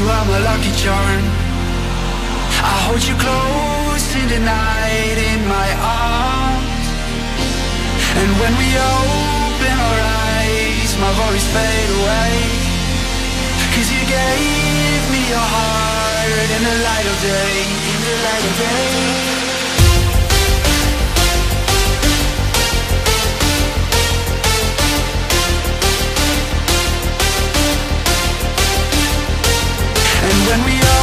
you are my lucky charm. I hold you close in the night in my arms. And when we open our eyes My worries fade away. Cause you gave me your heart in the light of day In the light of day when we are